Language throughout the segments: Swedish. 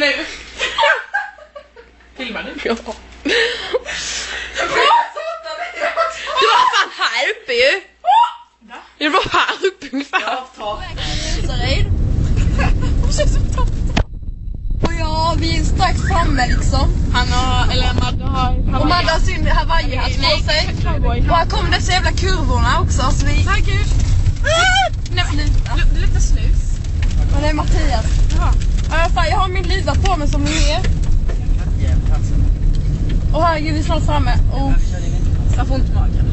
det nu! Filmar du? Ja. Det var fan här uppe ju! Det var här uppe ungefär. Och ja, vi är strax framme liksom. Han har, eller Madde har Och Madde har sin hawaiihatt på sig. Och här kommer dessa jävla kurvorna också. Så vi... Nej, Sluta. det luktar snus. Och det är Mattias. Jaha. Ja, fall, jag har min luva på mig som ni ser. Och herregud, vi är snart framme. Och, Jag får ont i magen.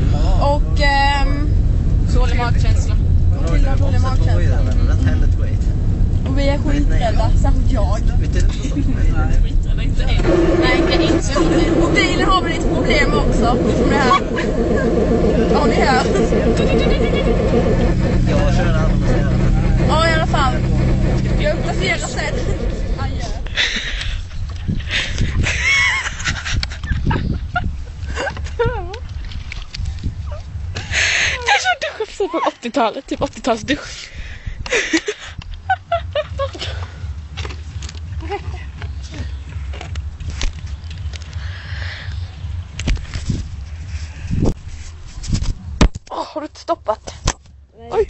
och ehm, Dålig magkänsla. Matilda dålig magkänsla. Och vi är skiträdda, särskilt jag. Skiträdda, inte. Nej, inte inte. Och bilen har vi lite problem också. Som det här. Ja, ni hör. Jag kör aldrig Ja, i alla fall. Jag uppdaterar sen. Adjö. Det är på 80-talet, typ 80-talsdusch. Åh, har du stoppat? Oj.